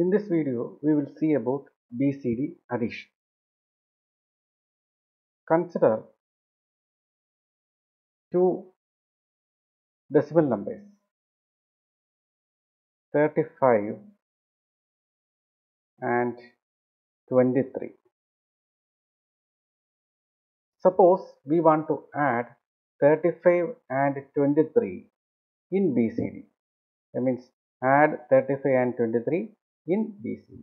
In this video, we will see about BCD addition. Consider two decimal numbers 35 and 23. Suppose we want to add 35 and 23 in BCD. That means add 35 and 23 in BCD.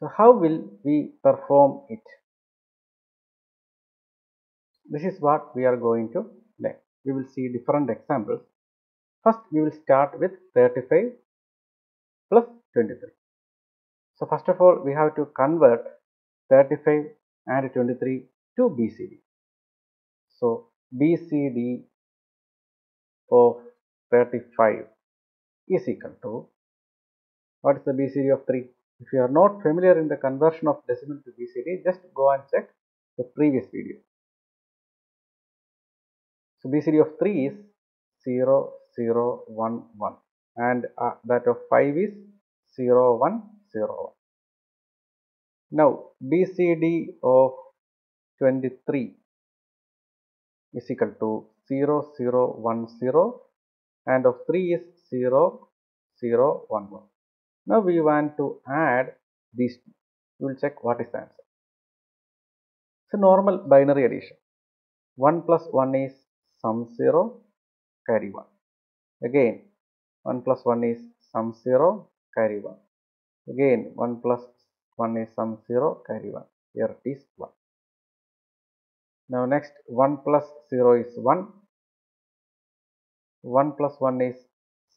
So how will we perform it? This is what we are going to learn. We will see different examples. First we will start with 35 plus 23. So first of all we have to convert 35 and 23 to BCD. So BCD of 35 is equal to what is the BCD of 3? If you are not familiar in the conversion of decimal to BCD, just go and check the previous video. So BCD of 3 is 0, 0, 1, 1 and uh, that of 5 is 0, 1, 0, 1. Now BCD of 23 is equal to 0, 0, 1, 0 and of 3 is 0, 0, 1, 1. Now we want to add these two. We will check what is the answer. It's a normal binary addition. 1 plus 1 is sum 0, carry 1. Again, 1 plus 1 is sum 0, carry 1. Again, 1 plus 1 is sum 0, carry 1. Here it is 1. Now next, 1 plus 0 is 1. 1 plus 1 is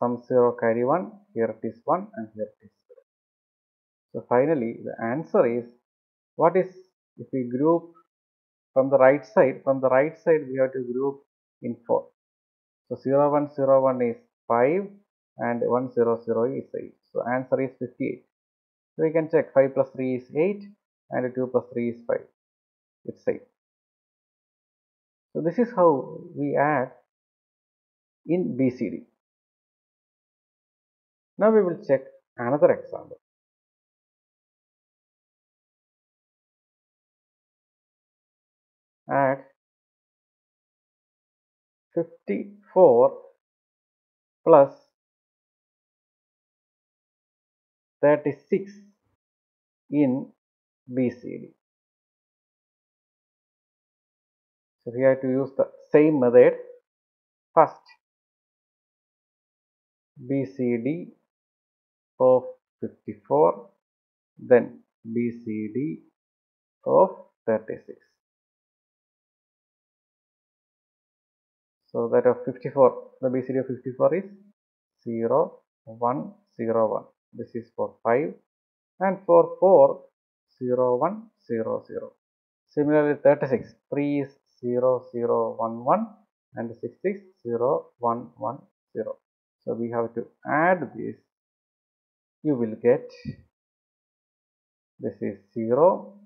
sum 0 carry 1 here it is 1 and here it is 0 so finally the answer is what is if we group from the right side from the right side we have to group in 4 so 0 1 0 1 is 5 and 1 0 0 is 8 so answer is 58 so we can check 5 plus 3 is 8 and 2 plus 3 is 5 it's 8 so this is how we add in BCD now we will check another example. At 54 plus 36 in BCD. So we have to use the same method. First, BCD of 54 then BCD of 36. So that of 54 the BCD of 54 is 0 1 0 1 this is for 5 and for 4 0 1 0 0. Similarly 36 3 is 0 0 1 1 and 6 is 0 1 1 0. So we have to add this you will get this is 0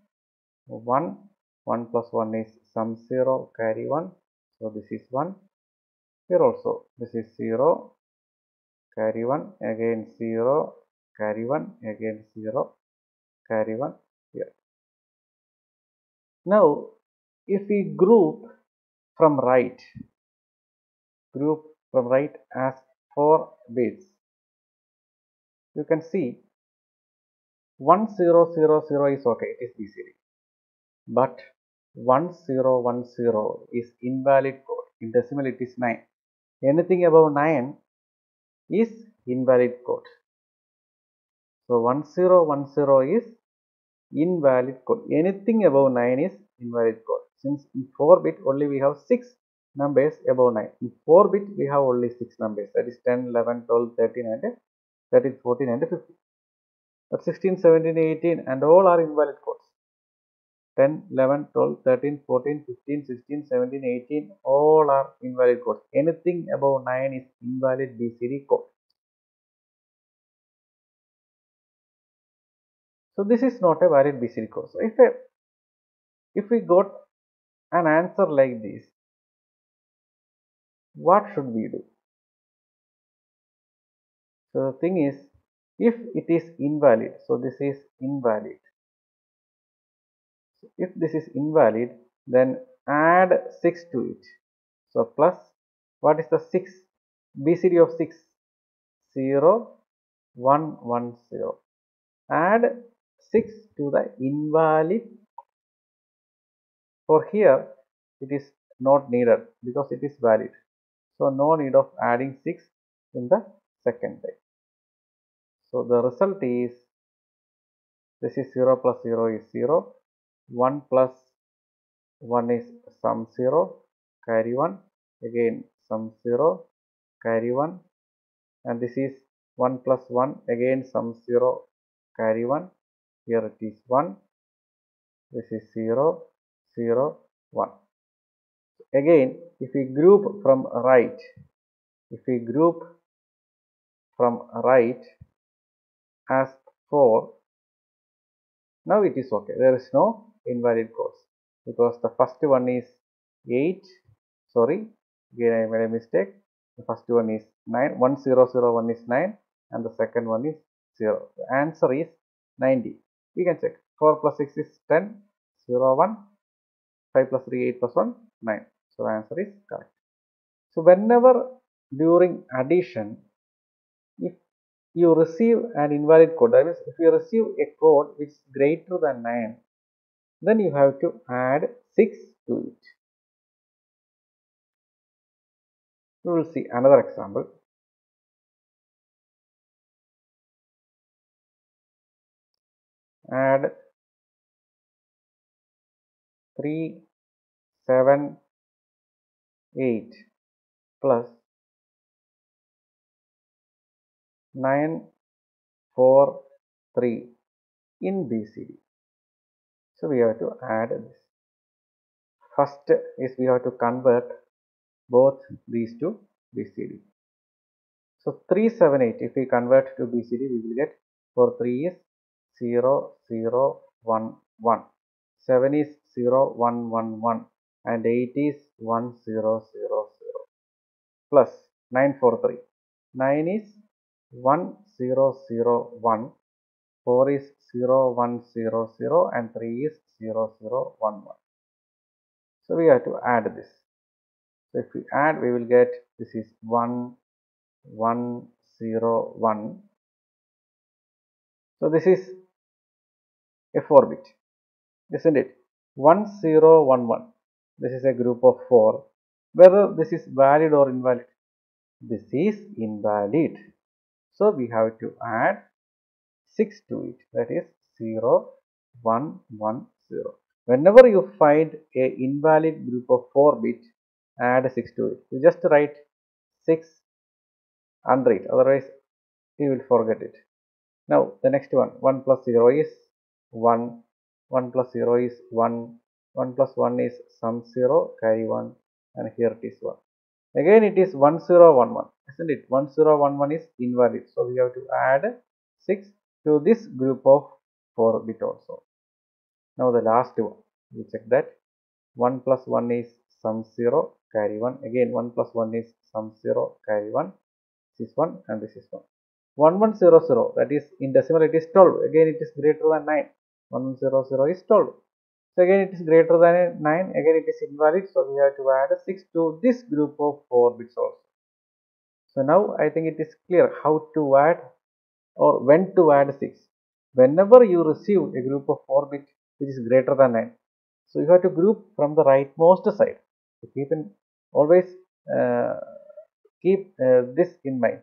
1 1 plus 1 is sum 0 carry 1 so this is 1 here also this is 0 carry 1 again 0 carry 1 again 0 carry 1 here. Now if we group from right group from right as 4 bits you can see 1000 is okay it is BCD but 1010 is invalid code. In decimal it is 9 anything above 9 is invalid code. So 1010 is invalid code. Anything above 9 is invalid code. Since in 4 bit only we have 6 numbers above 9 in 4 bit we have only 6 numbers. That is 10 11 12 13 and that is 14 and 15 but 16 17 18 and all are invalid codes. 10 11 12 13 14 15 16 17 18 all are invalid codes. Anything above 9 is invalid bcd code. So this is not a valid bcd code. So if a, if we got an answer like this what should we do so the thing is if it is invalid so this is invalid. So if this is invalid then add 6 to it. So plus what is the 6 bcd of 6 0 1 1 0 add 6 to the invalid. For here it is not needed because it is valid. So no need of adding 6 in the second type so the result is this is 0 plus 0 is 0 1 plus 1 is sum 0 carry 1 again sum 0 carry 1 and this is 1 plus 1 again sum 0 carry 1 here it is 1 this is 0 0 1 again if we group from right if we group from right as 4 now it is okay. There is no invalid codes because the first one is 8 sorry again I made a mistake. The first one is 9 1 0 0 1 is 9 and the second one is 0 the answer is 90 we can check. 4 plus 6 is 10 0 1 5 plus 3 8 plus 1 9 so the answer is correct. So whenever during addition you receive an invalid code. That means if you receive a code which is greater than 9 then you have to add 6 to it. We will see another example. Add 3 7 8 plus 9 4 3 in BCD so we have to add this. First is we have to convert both these to BCD so 378 if we convert to BCD we will get for 3 is 0 0 1 1 7 is 0 1 1 1 and 8 is 1 0 0 0 plus 9 4 3 9 is 1 0 0 1 4 is 0 1 0 0 and 3 is 0 0 1 1 so we have to add this. So if we add we will get this is 1 1 0 1 so this is a 4 bit isn't it? 1 0 1 1 this is a group of 4 whether this is valid or invalid this is invalid so we have to add 6 to it. That is 0 1 1 0 whenever you find a invalid group of 4 bit add 6 to it. You just write 6 under it. Otherwise you will forget it. Now the next one 1 plus 0 is 1 1 plus 0 is 1 1 plus 1 is sum 0 carry 1 and here it is 1 again it is 1 0 1 1 isn't it? 1 0 1 1 is invalid. So we have to add 6 to this group of 4 bit also. Now the last one. We check that. 1 plus 1 is sum 0 carry 1 again 1 plus 1 is sum 0 carry 1 this is 1 and this is 1 1100 that is in decimal it is 12 again it is greater than 9 1100 is 12 so again it is greater than 9 again it is invalid. So we have to add 6 to this group of 4 bits also so now i think it is clear how to add or when to add 6 whenever you receive a group of 4 bits which is greater than 9 so you have to group from the rightmost side. So keep in always uh, keep uh, this in mind.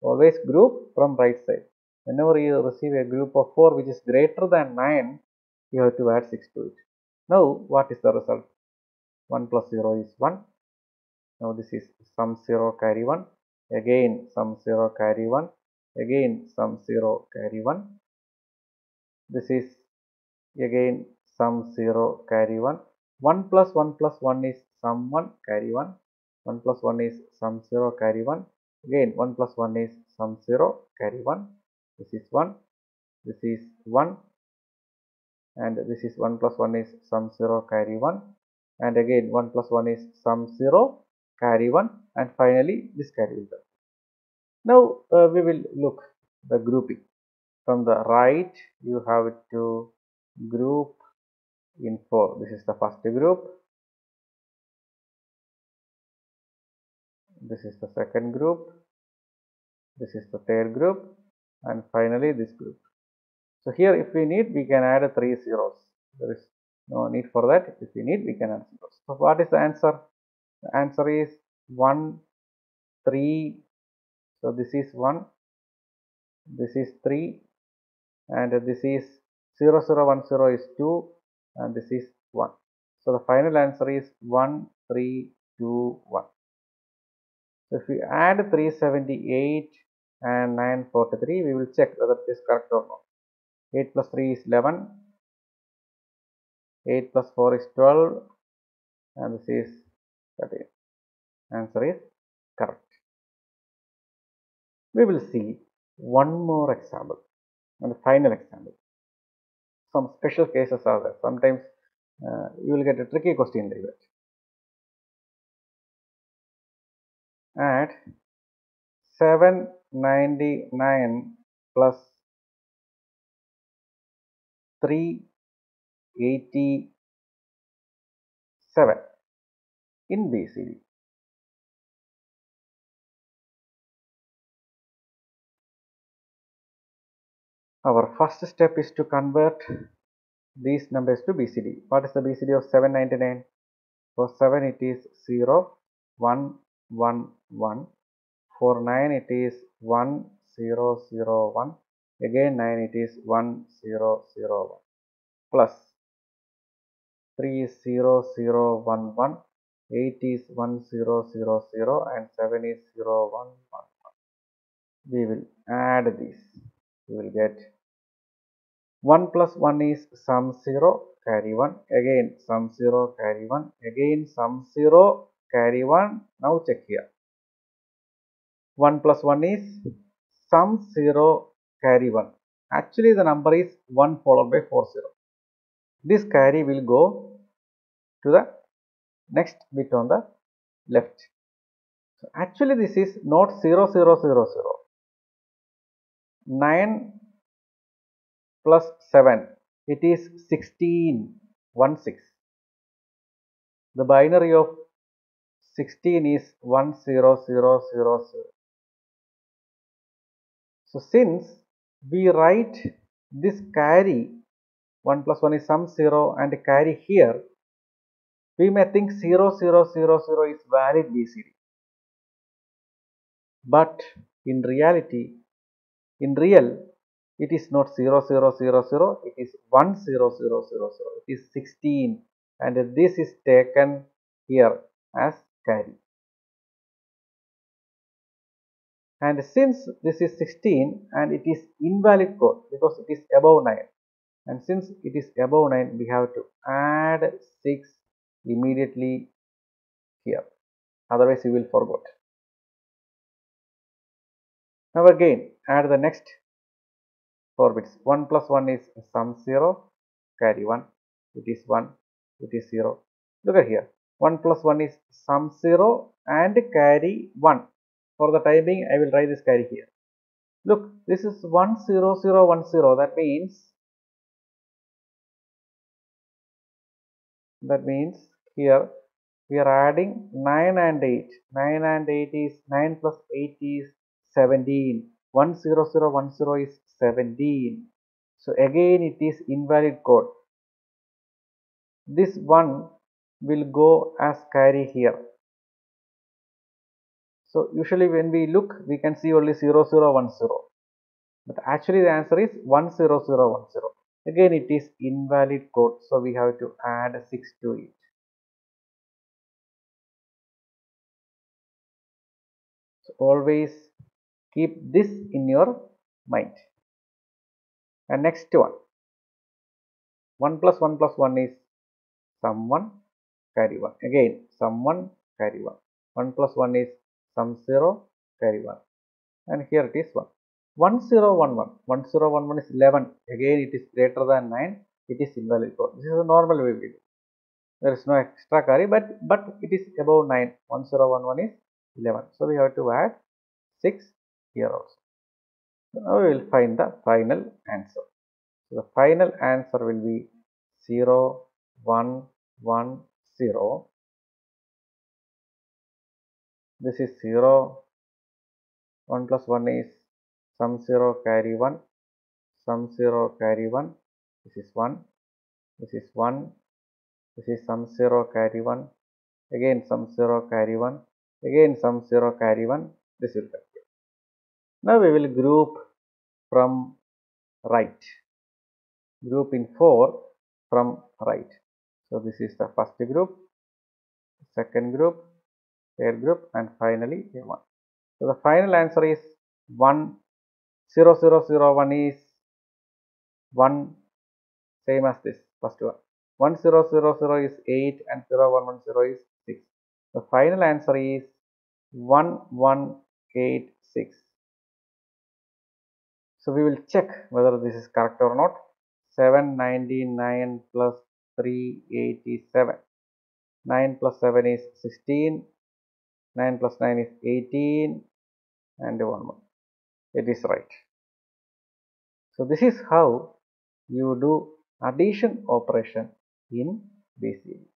Always group from right side. Whenever you receive a group of 4 which is greater than 9 you have to add 6 to it. Now what is the result? 1 plus 0 is 1 now this is sum 0 carry 1 again sum 0 carry 1 again sum 0 carry 1 this is again sum 0 carry 1 1 plus 1 plus 1 is sum 1 carry 1 1 plus 1 is sum 0 carry 1 again 1 plus 1 is sum 0 carry 1 this is 1 this is 1 and this is 1 plus 1 is sum 0 carry 1 and again 1 plus 1 is sum 0 carry 1 and finally this carry 1 now uh, we will look the grouping. From the right you have to group in 4 this is the first group. This is the second group. This is the third group. And finally this group. So here if we need we can add three zeros. There is no need for that. If we need we can add zeros. So what is the answer answer is 1 3 so this is 1 this is 3 and this is 0 0 1 0 is 2 and this is 1 so the final answer is 1 3 2 1 so if we add 378 and 943 we will check whether it is correct or not. 8 plus 3 is 11 8 plus 4 is 12 and this is 13 answer is correct. We will see one more example. And the final example. Some special cases are there. Sometimes uh, you will get a tricky question like that. Add 799 plus 387 in BCD. Our first step is to convert these numbers to BCD. What is the BCD of 799? For 7 it is 0, 1, 1, 1. For 9 it is 1, 0, 0, 1. Again 9 it is 1, 0, 0, 1. Plus 3 is 0, 0, 1, 1. 8 is 1, 0, 0, 0 and 7 is 0, 1, 1, 1. We will add these. We will get 1 plus 1 is sum 0 carry 1 again sum 0 carry 1 again sum 0 carry 1 now check here 1 plus 1 is sum 0 carry 1 actually the number is 1 followed by 4 0 this carry will go to the next bit on the left. So actually this is not 0 0 0 0 9 plus 7 it is 16 1 6 the binary of 16 is 1 0 0 0 0 so since we write this carry 1 plus 1 is sum 0 and carry here we may think 0 0 0 0 is valid BCD but in reality in real it is not 0 0 0 0 it is 1 0 0 0 0 it is 16 and this is taken here as carry. And since this is 16 and it is invalid code because it is above 9 and since it is above 9 we have to add 6 immediately here. Otherwise you will forget now again add the next 4 bits. 1 plus 1 is sum 0 carry 1 it is 1 it is 0 look at here. 1 plus 1 is sum 0 and carry 1 for the time being I will write this carry here. Look this is 1 0 0 1 0 that means that means here. We are adding 9 and 8 9 and 8 is 9 plus 8 is 17 1 0 0 1 0 is 17 so again it is invalid code. This one will go as carry here. So usually when we look we can see only 0 0 1 0 but actually the answer is 1 0 0 1 0 again it is invalid code. So we have to add 6 to it so always keep this in your mind. And next one. 1 plus 1 plus 1 is 1 carry 1 again 1 carry 1 1 plus 1 is sum 0 carry 1 and here it is 1 1 0 1 1 1 0 1 1 is 11 again it is greater than 9 it is invalid. Code this is a normal way we do. There is no extra carry but but it is above 9 1 0 1 1 is 11 so we have to add 6 here also So, Now we will find the final answer. So the final answer will be 0, 1, 1, 0. This is 0. 1 plus 1 is sum 0 carry 1. Sum 0 carry 1. This is 1. This is 1. This is sum 0 carry 1. Again sum 0 carry 1. Again sum 0 carry 1. This will complete. Now we will group from right. Group in 4 from right. So this is the first group, second group, third group and finally A1. So the final answer is 1, 0, 0, 0, 1 is 1 same as this first one. 1, 0, 0, 0 is 8 and 0, 1, 1, 0 is 6. The final answer is 1, 1, 8, 6. So we will check whether this is correct or not. 799 plus 387. 9 plus 7 is 16. 9 plus 9 is 18 and one more. It is right. So this is how you do addition operation in BCD.